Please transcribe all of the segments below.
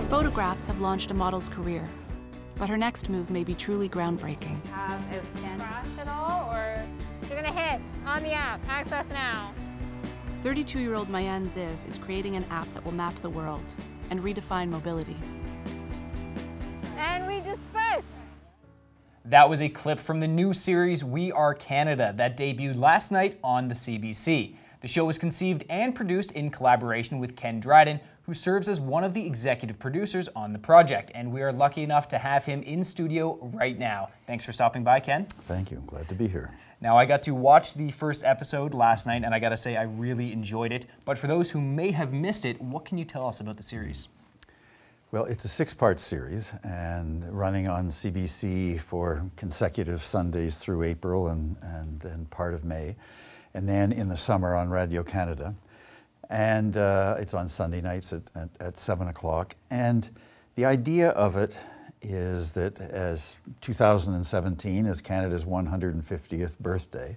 Her photographs have launched a model's career, but her next move may be truly groundbreaking. Have outstanding. Crash at all, or you're gonna hit on the app. Access now. 32 year old Maayan Ziv is creating an app that will map the world and redefine mobility. And we disperse. That was a clip from the new series We Are Canada that debuted last night on the CBC. The show was conceived and produced in collaboration with Ken Dryden, who serves as one of the executive producers on the project. And we are lucky enough to have him in studio right now. Thanks for stopping by, Ken. Thank you. Glad to be here. Now, I got to watch the first episode last night, and I gotta say, I really enjoyed it. But for those who may have missed it, what can you tell us about the series? Well, it's a six part series and running on CBC for consecutive Sundays through April and, and, and part of May, and then in the summer on Radio Canada. And uh, it's on Sunday nights at, at, at 7 o'clock. And the idea of it is that as 2017 is Canada's 150th birthday,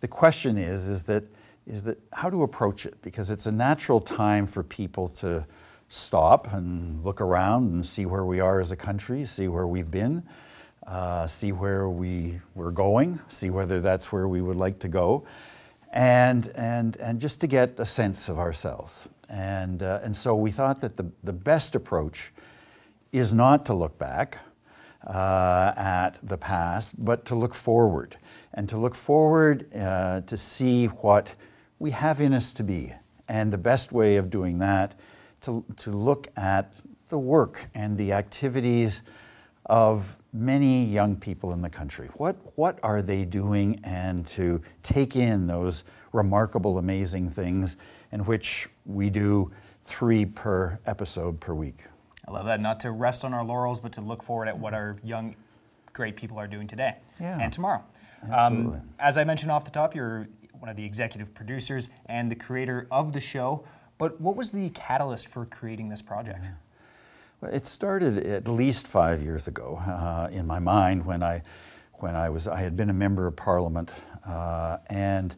the question is, is that, is that how to approach it because it's a natural time for people to stop and look around and see where we are as a country, see where we've been, uh, see where we, we're going, see whether that's where we would like to go, and, and, and just to get a sense of ourselves. And, uh, and so we thought that the, the best approach is not to look back uh, at the past, but to look forward. And to look forward uh, to see what we have in us to be. And the best way of doing that to, to look at the work and the activities of many young people in the country. What, what are they doing and to take in those remarkable, amazing things in which we do three per episode per week. I love that. Not to rest on our laurels, but to look forward at what our young, great people are doing today Yeah. and tomorrow. Absolutely. Um, as I mentioned off the top, you're one of the executive producers and the creator of the show. But what was the catalyst for creating this project? Well, it started at least five years ago uh, in my mind when I, when I was I had been a member of Parliament, uh, and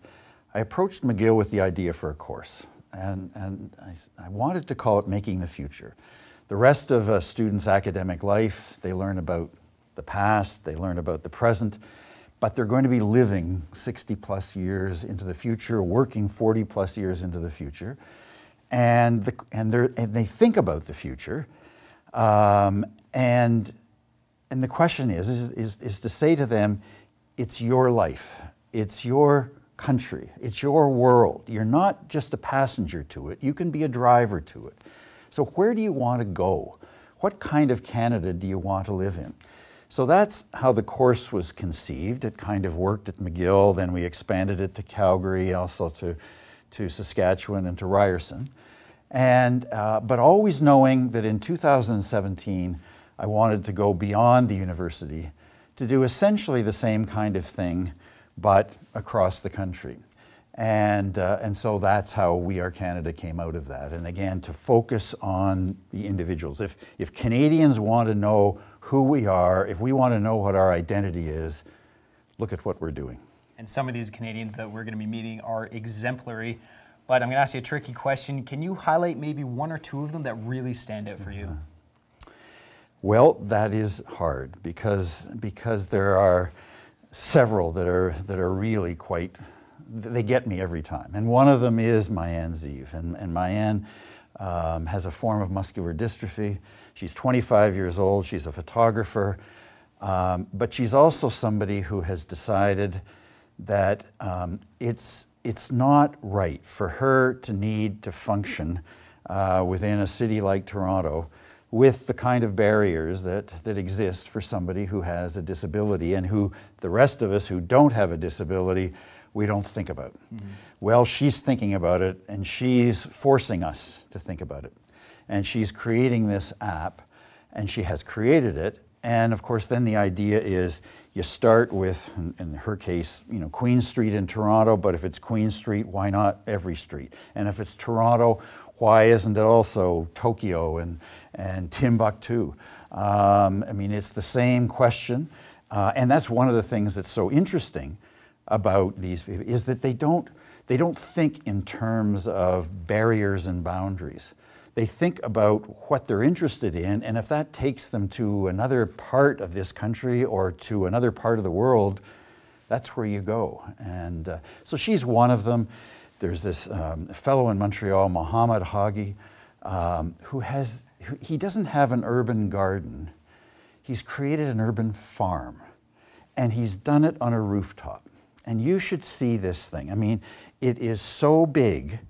I approached McGill with the idea for a course, and and I, I wanted to call it Making the Future. The rest of a student's academic life, they learn about the past, they learn about the present, but they're going to be living 60 plus years into the future, working 40 plus years into the future, and, the, and, and they think about the future. Um, and, and the question is, is, is, is to say to them, it's your life, it's your country, it's your world. You're not just a passenger to it, you can be a driver to it. So, where do you want to go? What kind of Canada do you want to live in? So that's how the course was conceived. It kind of worked at McGill, then we expanded it to Calgary, also to, to Saskatchewan and to Ryerson. And, uh, but always knowing that in 2017, I wanted to go beyond the university to do essentially the same kind of thing, but across the country. And, uh, and so that's how We Are Canada came out of that. And again, to focus on the individuals. If, if Canadians want to know who we are, if we want to know what our identity is, look at what we're doing. And some of these Canadians that we're going to be meeting are exemplary. But I'm going to ask you a tricky question. Can you highlight maybe one or two of them that really stand out for you? Well, that is hard because, because there are several that are, that are really quite, they get me every time. And one of them is Maayan Ziv. And, and Maayan um, has a form of muscular dystrophy. She's 25 years old, she's a photographer, um, but she's also somebody who has decided that um, it's, it's not right for her to need to function uh, within a city like Toronto with the kind of barriers that, that exist for somebody who has a disability and who the rest of us who don't have a disability, we don't think about. Mm-hmm. Well, she's thinking about it and she's forcing us to think about it. And she's creating this app and she has created it. And of course, then the idea is you start with, in, her case, you know, Queen Street in Toronto, but if it's Queen Street, why not every street? And if it's Toronto, why isn't it also Tokyo and, and Timbuktu? Um, I mean, it's the same question. Uh, and that's one of the things that's so interesting about these people is that they don't, they don't think in terms of barriers and boundaries. They think about what they're interested in, and if that takes them to another part of this country or to another part of the world, that's where you go. And uh, so she's one of them. There's this um, fellow in Montreal, Mohammed Hage, um, who has, he doesn't have an urban garden. He's created an urban farm, and he's done it on a rooftop. And you should see this thing. I mean, it is so big,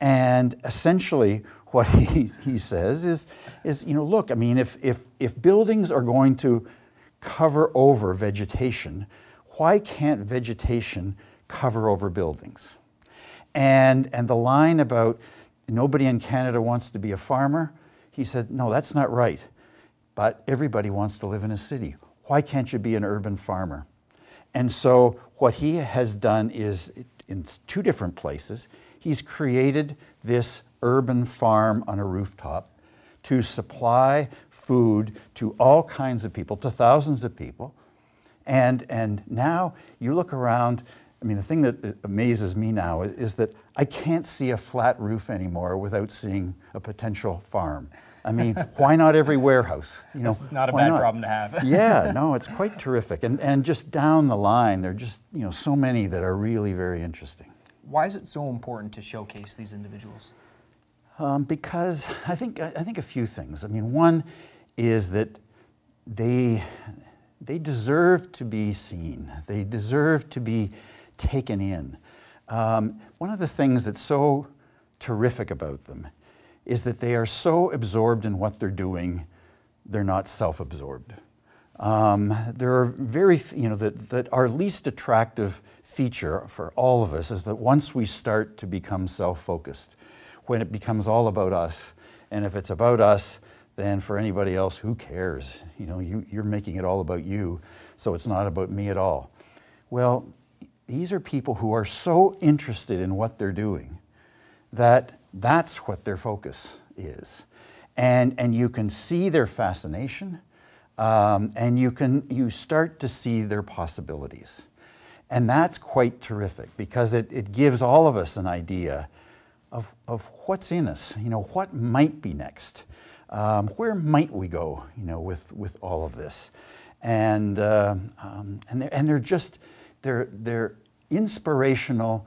and essentially, what he, he says is, is, you know, look, I mean, if, if, if buildings are going to cover over vegetation, why can't vegetation cover over buildings? And, and the line about nobody in Canada wants to be a farmer, he said, no, that's not right. But everybody wants to live in a city. Why can't you be an urban farmer? And so what he has done is, in two different places, he's created this urban farm on a rooftop to supply food to all kinds of people, to thousands of people. And, and now you look around, I mean, the thing that amazes me now is that I can't see a flat roof anymore without seeing a potential farm. I mean, why not every warehouse? You know, it's not a bad not? problem to have. yeah, no, it's quite terrific. And, and just down the line, there are just, you know, so many that are really very interesting. Why is it so important to showcase these individuals? Um, because I think, I think a few things. I mean, one is that they, they deserve to be seen. They deserve to be taken in. Um, one of the things that's so terrific about them is that they are so absorbed in what they're doing, they're not self-absorbed. Um, there are very, you know, that, that our least attractive feature for all of us is that once we start to become self-focused, when it becomes all about us, and if it's about us, then for anybody else, who cares? You know, you, you're making it all about you, so it's not about me at all. Well, these are people who are so interested in what they're doing that that's what their focus is. And, and you can see their fascination, um, and you, can, you start to see their possibilities. And that's quite terrific because it, it gives all of us an idea of, of what's in us, you know, what might be next. Um, where might we go, you know, with, with all of this? And, uh, um, and, they're, and they're just, they're, they're inspirational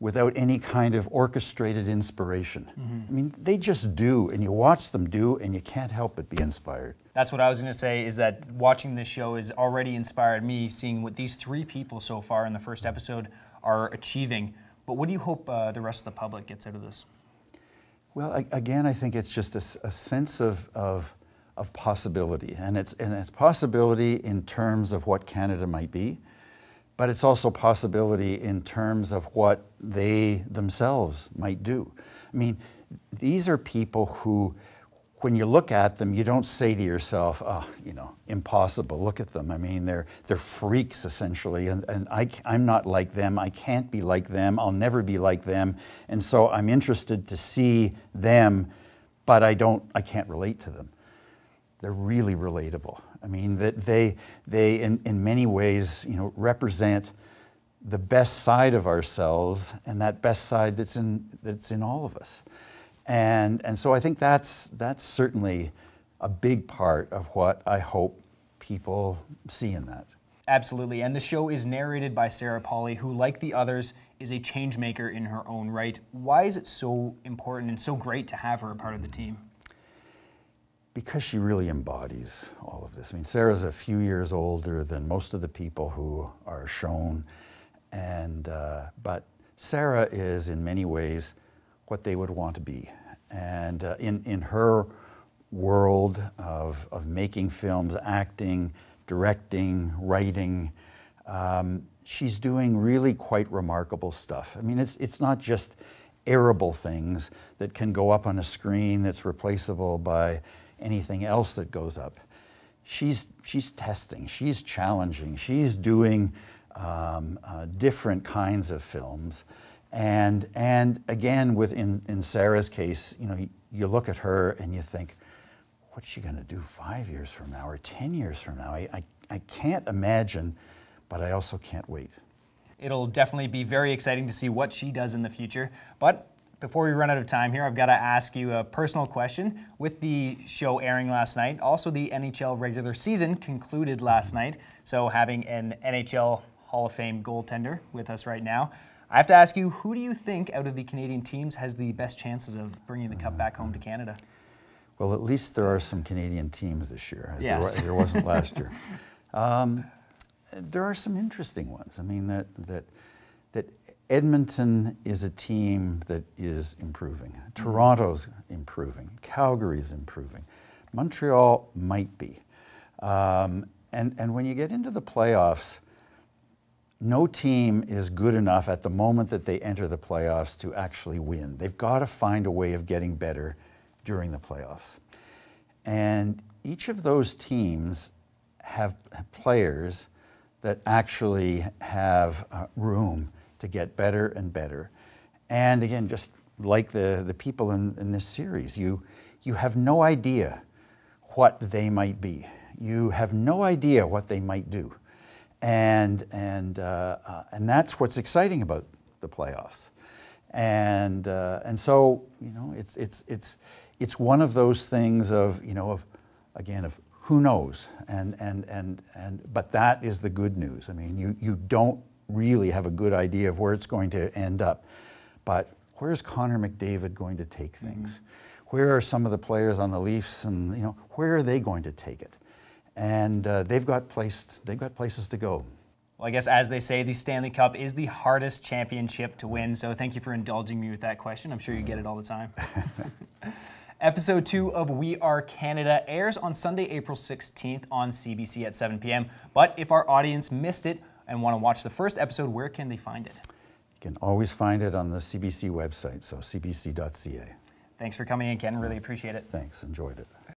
without any kind of orchestrated inspiration. Mm-hmm. I mean, they just do, and you watch them do, and you can't help but be inspired. That's what I was going to say. Is that watching this show has already inspired me, seeing what these three people so far in the first episode are achieving. But what do you hope uh, the rest of the public gets out of this? Well, I, again, I think it's just a, a sense of, of, of, possibility, and it's, and it's possibility in terms of what Canada might be, but it's also possibility in terms of what they themselves might do. I mean, these are people who when you look at them, you don't say to yourself, oh, you know, impossible, look at them. I mean, they're, they're freaks essentially, and, and I, I'm not like them. I can't be like them. I'll never be like them. And so I'm interested to see them, but I don't, I can't relate to them. They're really relatable. I mean, that they, they in, in many ways, you know, represent the best side of ourselves and that best side that's in, that's in all of us. And, and so I think that's, that's certainly a big part of what I hope people see in that. Absolutely. And the show is narrated by Sarah Polley, who, like the others, is a change maker in her own right. Why is it so important and so great to have her a part of the team? Because she really embodies all of this. I mean, Sarah's a few years older than most of the people who are shown, and uh, but Sarah is in many ways what they would want to be. And uh, in, in her world of, of making films, acting, directing, writing, um, she's doing really quite remarkable stuff. I mean, it's, it's not just arable things that can go up on a screen that's replaceable by anything else that goes up. She's, she's testing, she's challenging, she's doing um, uh, different kinds of films. And, and again, with in, in Sarah's case, you know, you, you look at her and you think, what's she going to do five years from now or 10 years from now? I, I, I can't imagine, but I also can't wait. It'll definitely be very exciting to see what she does in the future. But Before we run out of time here, I've got to ask you a personal question. With the show airing last night, also the NHL regular season concluded last night. So having an NHL Hall of Fame goaltender with us right now, I have to ask you, who do you think out of the Canadian teams has the best chances of bringing the cup back home to Canada? Well, at least there are some Canadian teams this year, as Yes. there, there wasn't last year. Um, there are some interesting ones. I mean, that, that, that Edmonton is a team that is improving. Toronto's improving. Calgary's improving. Montreal might be. Um, and, and when you get into the playoffs, no team is good enough at the moment that they enter the playoffs to actually win. They've got to find a way of getting better during the playoffs. And each of those teams have players that actually have uh, room to get better and better. And again, just like the, the people in, in this series, you, you have no idea what they might be. You have no idea what they might do. And, and, uh, uh, and that's what's exciting about the playoffs. And, uh, and so, you know, it's, it's, it's, it's one of those things of, you know, of, again, of who knows? And, and, and, and, but that is the good news. I mean, you, you don't really have a good idea of where it's going to end up. But where's Connor McDavid going to take things? Where are some of the players on the Leafs and, you know, where are they going to take it? And uh, they've, got place, they've got places to go. Well, I guess as they say, the Stanley Cup is the hardest championship to win. So thank you for indulging me with that question. I'm sure you get it all the time. Episode two of We Are Canada airs on Sunday, April 16th on CBC at 7 p.m. But if our audience missed it and want to watch the first episode, where can they find it? You can always find it on the CBC website, so cbc.ca. Thanks for coming in, Ken. Really appreciate it. Thanks, enjoyed it.